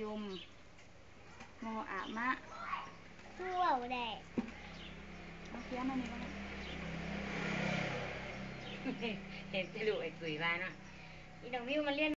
ยมโมอามะผู้เว่าได้เอาเขียมอันนี้บ้างเห็นจะลูไอ้กุยไปาเนาะอีน้องวิวมาเรียน